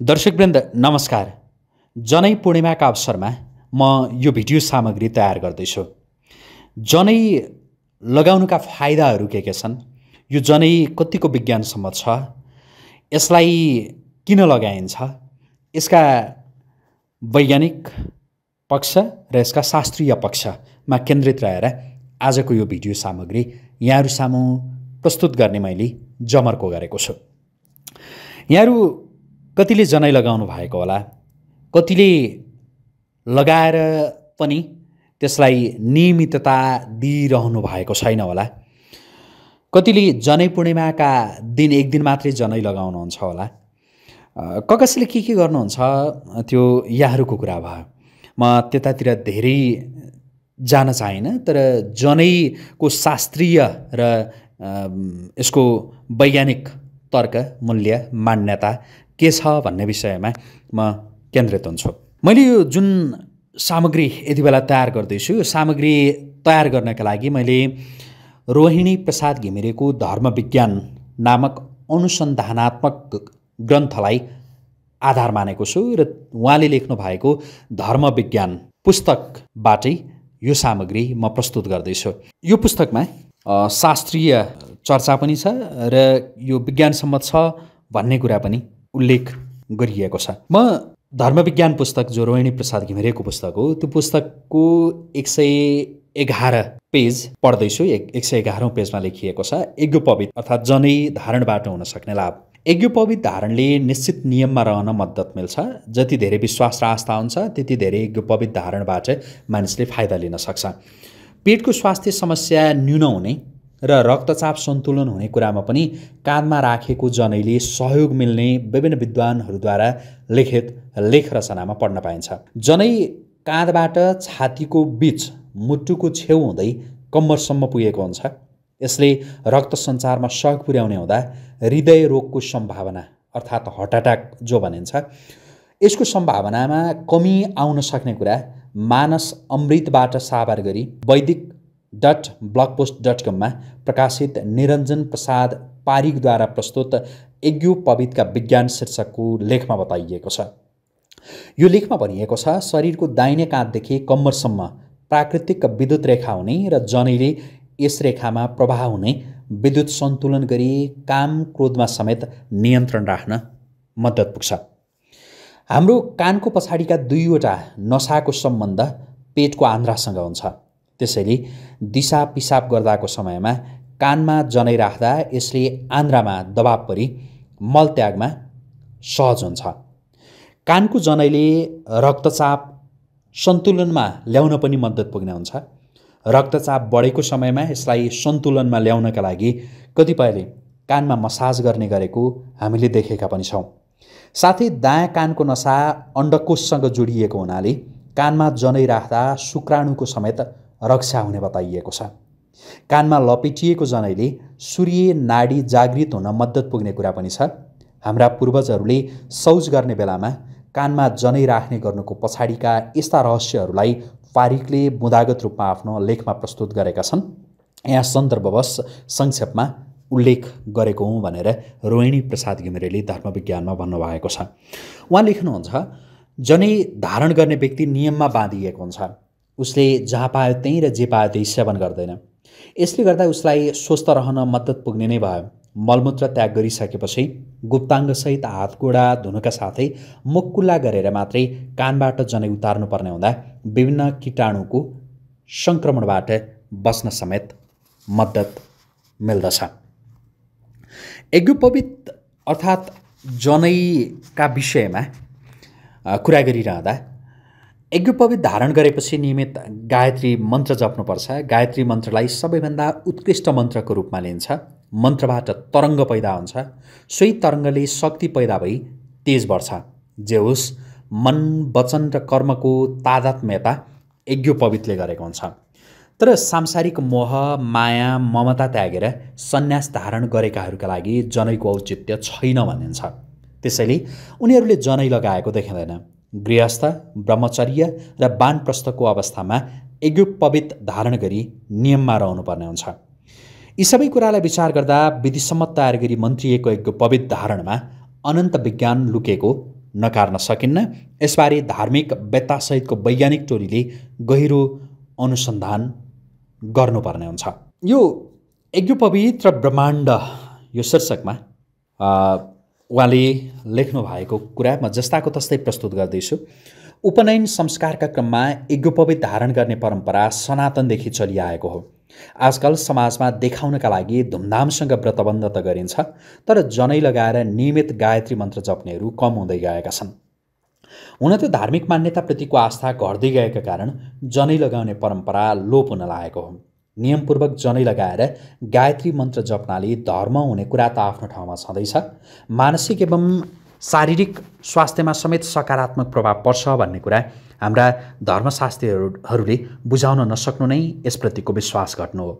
दर्शकवृन्द नमस्कार। जनै पूर्णिमाका अवसरमा म यो भिडियो सामग्री तयार गर्दैछु। जनै लगाउनुका फाइदाहरू के के छन् यो जनै कतिको विज्ञानसम्मत छ यसलाई किन लगाइन्छ यसका वैज्ञानिक पक्ष र यसका शास्त्रीय पक्षमा केन्द्रित रहेर आजको यो भिडियो सामग्री यहाँहरू सामु प्रस्तुत गर्ने मैले जमर्को गरेको छु। यहाँहरू कतिले जनै लगाउनु भएको होला? कतिले लगाएर पनि त्यसलाई नियमितता दिइरहनु भएको छैन होला? कतिले जनै पूर्णिमाका दिन एक दिन मात्रै जनै लगाउनुहुन्छ होला? ककसले के के गर्नुहुन्छ? त्यो यहाँहरूको कुरा भयो। म त्यतातिर धेरै जान चाहिनँ तर जनैको शास्त्रीय र यसको वैज्ञानिक तर्क मूल्य मान्यता के छ भन्ने विषयमा म केन्द्रित हुन्छु। मैले यो जुन सामग्री यति बेला तयार गर्दैछु यो सामग्री तयार गर्नका लागि मैले रोहिणी प्रसाद घिमिरेको धर्म विज्ञान नामक अनुसन्धानात्मक ग्रन्थलाई आधार मानेको छु र उहाँले लेख्नु भएको धर्म विज्ञान पुस्तकबाटै यो सामग्री म प्रस्तुत गर्दैछु। यो पुस्तकमा शास्त्रीय चर्चा पनि छ र यो विज्ञानसम्मत छ भन्ने कुरा पनि उल्लेख गरिएको छ। म धर्मविज्ञान पुस्तक जो रोहिणी प्रसाद घिमिरेको पुस्तक हो। त्यो पुस्तकको एक सय एघार पेज पढ्दैछु। एक एक सय एघारौँ पेजमा लेखिएको छ। यज्ञोपवित अर्थात् जनै धारणबाट हुन सक्ने लाभ। यज्ञोपवित धारणले निश्चित नियममा रहन मद्दत मिल्छ। जति धेरै विश्वास र आस्था हुन्छ त्यति धेरै यज्ञोपवित धारणबाट मानिसले फाइदा लिन सक्छ। पेटको स्वास्थ्य समस्या न्यून हुने र रक्तचाप सन्तुलन हुने कुरामा पनि काँधमा राखेको जनैले सहयोग मिल्ने विभिन्न विद्वानहरूद्वारा लिखित लेख रचनामा पढ्न पाइन्छ। जनै काँधबाट छातीको बिच मुटुको छेउ हुँदै कम्मरसम्म पुगेको हुन्छ। यसले रक्त सञ्चारमा सहयोग पुर्याउने हुँदा हृदय रोगको सम्भावना अर्थात् हार्ट एट्याक जो भनिन्छ यसको सम्भावनामा कमी आउन सक्ने कुरा मानस अमृतबाट साभार गरी वैदिक डट ब्लगपोस्ट डट कममा प्रकाशित निरञ्जन प्रसाद पारिकद्वारा प्रस्तुत यज्ञोपवितका विज्ञान शीर्षकको लेखमा बताइएको छ। यो लेखमा भनिएको छ शरीरको दाहिने काँधदेखि कम्मरसम्म प्राकृतिक विद्युत रेखा हुने र जनैले यस रेखामा प्रवाह हुने विद्युत सन्तुलन गरी काम क्रोधमा समेत नियन्त्रण राख्न मद्दत पुग्छ। हाम्रो कानको पछाडिका दुईवटा नसाको सम्बन्ध पेटको आन्द्रासँग हुन्छ। त्यसैले दिसा पिसाब गर्दाको समयमा कानमा जनै राख्दा यसले आन्द्रामा दबाब परी मलत्यागमा सहज हुन्छ। कानको जनैले रक्तचाप सन्तुलनमा ल्याउन पनि मद्दत पुग्ने हुन्छ रक्तचाप बढेको समयमा यसलाई सन्तुलनमा ल्याउनका लागि कतिपयले कानमा मसाज गर्ने गरेको हामीले देखेका पनि छौँ। साथै दायाँ कानको नसा अण्डकोषसँग जोडिएको हुनाले कानमा जनै राख्दा शुक्राणुको समेत रक्षा हुने बताइएको छ। कानमा लपेटिएको जनैले सूर्य नाडी जागृत हुन मद्दत पुग्ने कुरा पनि छ। हाम्रा पूर्वजहरूले शौच गर्ने बेलामा कानमा जनै राख्ने गर्नुको पछाडिका यस्ता रहस्यहरूलाई पारिकले बुदागत रूपमा आफ्नो लेखमा प्रस्तुत गरेका छन्। यहाँ सन्दर्भवश संक्षेपमा उल्लेख गरेको हुँ भनेर रोहिणी प्रसाद घिमिरेले धर्मविज्ञानमा भन्नुभएको छ। उहाँ लेख्नुहुन्छ जनै धारण गर्ने व्यक्ति नियममा बाँधिएको हुन्छ। उसले जहाँ पायो त्यहीँ र जे पायो त्यही सेवन गर्दैन। यसले गर्दा उसलाई स्वस्थ रहन मद्दत पुग्ने नै भयो। मलमूत्र त्याग गरिसकेपछि गुप्ताङ्गसहित हात गोडा धुनुका साथै मुख कुल्ला गरेर मात्रै कानबाट जनै उतार्नुपर्ने हुँदा विभिन्न किटाणुको सङ्क्रमणबाट बस्न समेत मद्दत मिल्दछ। यज्ञोपवित अर्थात् जनैका विषयमा कुरा गरिरहँदा यज्ञोपवित धारण गरेपछि नियमित गायत्री मन्त्र जप्नुपर्छ। गायत्री मन्त्रलाई सबैभन्दा उत्कृष्ट मन्त्रको रूपमा लिन्छ मन्त्रबाट तरङ्ग पैदा हुन्छ। सोही तरङ्गले शक्ति पैदा भई तेज बढ्छ। जे होस् मन वचन र कर्मको तादात्म्यता यज्ञोपवितले गरेको हुन्छ। तर सांसारिक मोह माया ममता त्यागेर सन्यास धारण गरेकाहरूका लागि जनैको औचित्य छैन भनिन्छ। त्यसैले उनीहरूले जनै लगाएको देखिँदैन। गृहस्थ ब्रह्मचर्य र वानप्रस्थको अवस्थामा यज्ञोपवित धारण गरी नियममा रहनुपर्ने हुन्छ। यी सबै कुरालाई विचार गर्दा विधिसम्म तयार गरी मन्त्रिएको यज्ञोपवित धारणमा अनन्त विज्ञान लुकेको नकार्न सकिन्न। यसबारे धार्मिक बेत्तासहितको वैज्ञानिक टोलीले गहिरो अनुसन्धान गर्नुपर्ने हुन्छ। यो यज्ञोपवित र ब्रह्माण्ड यो शीर्षकमा उहाँले लेख्नु भएको कुरा म जस्ताको तस्तै प्रस्तुत गर्दैछु। उपनयन संस्कारका क्रममा यज्ञोपवित धारण गर्ने परम्परा सनातनदेखि चलिआएको हो। आजकल समाजमा देखाउनका लागि धुमधामसँग व्रतबन्ध त गरिन्छ तर जनै लगाएर नियमित गायत्री मन्त्र जप्नेहरू कम हुँदै गएका छन्। हुन त धार्मिक मान्यताप्रतिको आस्था घट्दै गएका कारण जनै लगाउने परम्परा लोप हुन लागेको हो। नियमपूर्वक जनै लगाएर गायत्री मन्त्र जप्नाले धर्म हुने कुरा त आफ्नो ठाउँमा छँदैछ। मानसिक एवं शारीरिक स्वास्थ्यमा समेत सकारात्मक प्रभाव पर्छ भन्ने कुरा हाम्रा धर्मशास्त्रीहरूले बुझाउन नसक्नु नै यसप्रतिको विश्वास घट्नु हो।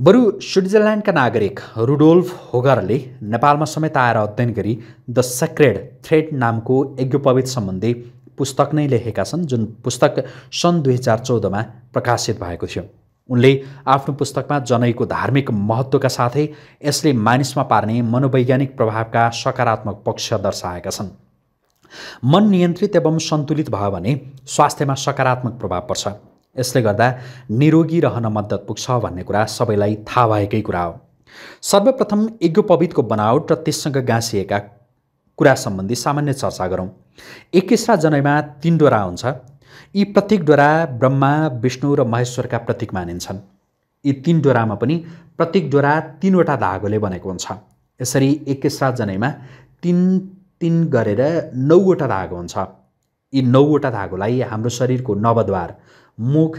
बरु स्विट्जरल्यान्डका नागरिक रुडोल्फ होगरले नेपालमा समेत आएर अध्ययन गरी द सेक्रेड थ्रेड नामको यज्ञोपवित सम्बन्धी पुस्तक नै लेखेका छन् जुन पुस्तक सन् दुई हजार चौधमा प्रकाशित भएको थियो। उनले आफ्नो पुस्तकमा जनैको धार्मिक महत्त्वका साथै यसले मानिसमा पार्ने मनोवैज्ञानिक प्रभावका सकारात्मक पक्ष दर्शाएका छन्। मन नियन्त्रित एवं सन्तुलित भयो भने स्वास्थ्यमा सकारात्मक प्रभाव पर्छ। यसले गर्दा निरोगी रहन मद्दत पुग्छ भन्ने कुरा सबैलाई थाहा भएकै कुरा हो। सर्वप्रथम यज्ञोपवितको बनावट र त्यससँग गाँसिएका कुरा सम्बन्धी सामान्य चर्चा गरौँ। एकेस्रा जनैमा तिन डोरा हुन्छ। यी प्रत्येक डोरा ब्रह्मा विष्णु र महेश्वरका प्रतीक मानिन्छन्। यी तिन डोरामा पनि प्रत्येक डोरा तिनवटा धागोले बनेको हुन्छ। यसरी एकेस्रा जनैमा तिन तिन गरेर नौवटा धागो हुन्छ। यी नौवटा धागोलाई हाम्रो शरीरको नवद्वार मुख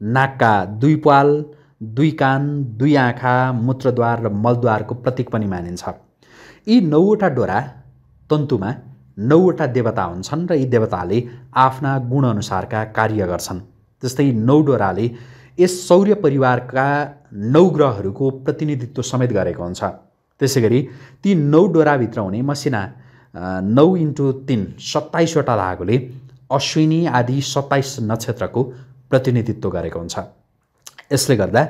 नाकका दुई पाल दुई कान दुई आँखा मूत्रद्वार र मलद्वारको प्रतीक पनि मानिन्छ। यी नौवटा डोरा तन्तुमा नौवटा देवता हुन्छन् र यी देवताले आफ्ना गुणअनुसारका कार्य गर्छन्। जस्तै नौ डोराले यस सौर्य परिवारका नौ ग्रहहरूको प्रतिनिधित्व समेत गरेको हुन्छ। त्यसै गरी ती नौ डोराभित्र हुने मसिना नौ इन्टु तिन सत्ताइसवटा धागोले अश्विनी आदि सत्ताइस नक्षत्रको प्रतिनिधित्व गरेको हुन्छ। यसले गर्दा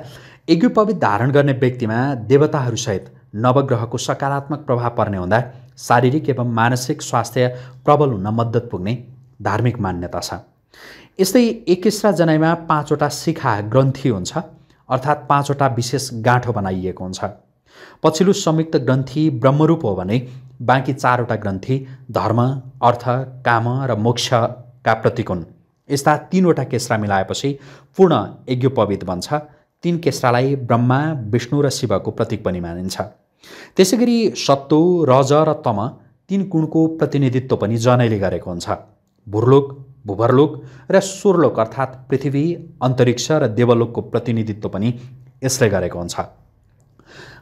यज्ञोपवित धारण गर्ने व्यक्तिमा देवताहरूसहित नवग्रहको सकारात्मक प्रभाव पर्ने हुँदा शारीरिक एवं मानसिक स्वास्थ्य प्रबल हुन मद्दत पुग्ने धार्मिक मान्यता छ। यस्तै एकेस्रा जनाइमा पाँचवटा शिखा ग्रन्थि हुन्छ अर्थात् पाँचवटा विशेष गाँठो बनाइएको हुन्छ। पछिल्लो संयुक्त ग्रन्थि ब्रह्मरूप हो भने बाँकी चारवटा ग्रन्थि धर्म अर्थ काम र मोक्षका प्रतीक हुन्। यस्ता तिनवटा केस्रा मिलाएपछि पूर्ण यज्ञोपवित बन्छ। तिन केस्रालाई ब्रह्मा विष्णु र शिवको प्रतीक पनि मानिन्छ। त्यसै गरी सत्तो रज र तम तिन गुणको प्रतिनिधित्व पनि जनैले गरेको हुन्छ। भुरलोक भूभरलोक र स्वरलोक अर्थात् पृथ्वी अन्तरिक्ष र देवलोकको प्रतिनिधित्व पनि यसले गरेको हुन्छ।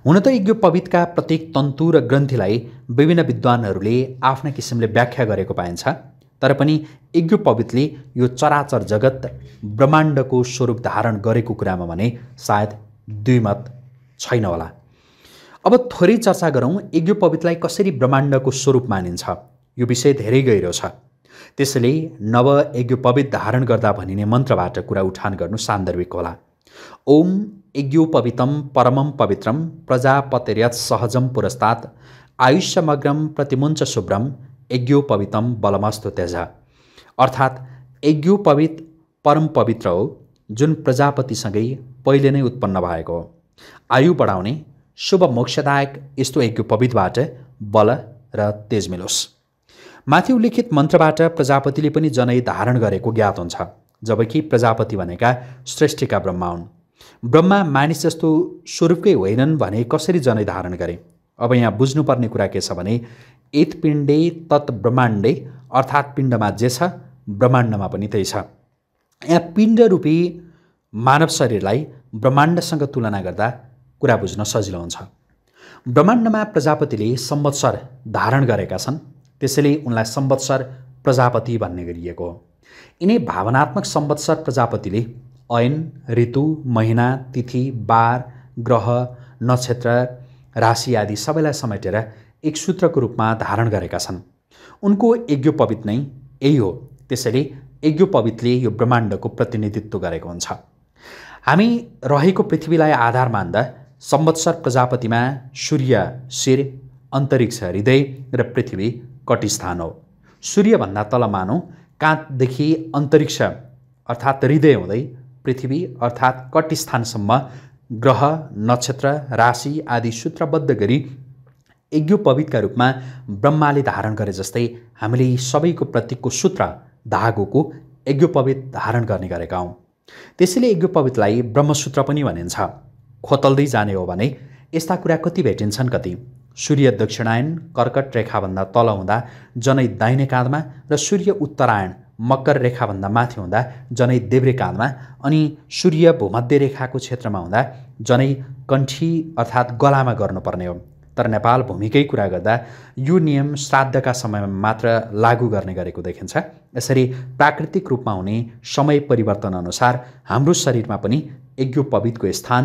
हुन त यज्ञ पवितका प्रत्येक तन्तु र ग्रन्थीलाई विभिन्न विद्वानहरूले आफ्ना किसिमले व्याख्या गरेको पाइन्छ तर पनि यज्ञ पवितले यो चराचर जगत ब्रह्माण्डको स्वरूप धारण गरेको कुरामा भने सायद दुई मत छैन होला। अब थोरै चर्चा गरौँ यज्ञोपवितलाई कसरी ब्रह्माण्डको स्वरूप मानिन्छ। यो विषय धेरै गहिरो छ। त्यसैले नव यज्ञोपवित धारण गर्दा भनिने मन्त्रबाट कुरा उठान गर्नु सान्दर्भिक होला। ओम यज्ञोपवितम परमम पवित्रम प्रजापतिर्यत सहजम पुरस्तात् आयुष्यमग्रम प्रतिमुञ्च शुभ्रम यज्ञोपवितम बलमस्तु त्यज। अर्थात् यज्ञोपवित परम पवित्र हो जुन प्रजापतिसँगै पहिले नै उत्पन्न भएको हो। आयु बढाउने शुभ मोक्षदायक यस्तो एक पवित्रबाट बल र तेज मिलोस्। माथि उल्लेखित मन्त्रबाट प्रजापतिले पनि जनै धारण गरेको ज्ञात हुन्छ जबकि प्रजापति भनेका श्रेष्ठीका ब्रह्मा हुन्। ब्रह्मा मानिस जस्तो स्वरूपकै होइनन् भने कसरी जनै धारण गरे? अब यहाँ बुझ्नुपर्ने कुरा के छ भने एत पिण्डे तत् ब्रह्माण्डे अर्थात् पिण्डमा जे छ ब्रह्माण्डमा पनि त्यही छ। यहाँ पिण्ड रूपी मानव शरीरलाई ब्रह्माण्डसँग तुलना गर्दा कुरा बुझ्न सजिलो हुन्छ। ब्रह्माण्डमा प्रजापतिले सम्वत्सर धारण गरेका छन् त्यसैले उनलाई सम्वत्सर प्रजापति भन्ने गरिएको हो। यिनै भावनात्मक सम्वत्सर प्रजापतिले ऐन ऋतु महिना तिथि बार ग्रह नक्षत्र राशि आदि सबैलाई समेटेर एक सूत्रको रूपमा धारण गरेका छन्। उनको यज्ञोपवित नै यही हो त्यसैले यज्ञोपवितले यो ब्रह्माण्डको प्रतिनिधित्व गरेको हुन्छ। हामी रहेको पृथ्वीलाई आधार मान्दा संवत्सर प्रजापतिमा सूर्य शिर अन्तरिक्ष हृदय र पृथ्वी कटिस्थान हो। सूर्यभन्दा तल मानौँ काँधदेखि अन्तरिक्ष अर्थात् हृदय हुँदै पृथ्वी अर्थात् कटिस्थानसम्म ग्रह नक्षत्र राशि आदि सूत्रबद्ध गरी यज्ञोपवितका रूपमा ब्रह्माले धारण गरे जस्तै हामीले यी सबैको प्रतीकको सूत्र धागोको यज्ञोपवित धारण गर्ने गरेका हौँ। त्यसैले यज्ञोपवितलाई ब्रह्मसूत्र पनि भनिन्छ। खोतल्दै जाने हो भने यस्ता कुरा कति भेटिन्छन् कति। सूर्य दक्षिणायन कर्कट रेखाभन्दा तल हुँदा जनै दाहिने काँधमा र सूर्य उत्तरायण मकर रेखाभन्दा माथि हुँदा जनै देब्रे काँधमा अनि सूर्य भूमध्य रेखाको क्षेत्रमा हुँदा जनै कण्ठी अर्थात् गलामा गर्नुपर्ने हो। तर नेपाल भूमिकै कुरा गर्दा यो नियम श्राद्धका समयमा मात्र लागू गर्ने गरेको देखिन्छ। यसरी प्राकृतिक रूपमा हुने समय परिवर्तन अनुसार हाम्रो शरीरमा पनि यज्ञोपवितको स्थान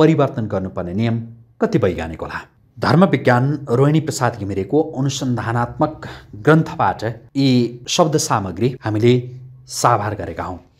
परिवर्तन गर्नुपर्ने नियम कति वैज्ञानिक होला। धर्मविज्ञान रोहिणी प्रसाद घिमिरेको अनुसन्धानात्मक ग्रन्थबाट यी शब्द सामग्री हामीले साभार गरेका हौँ।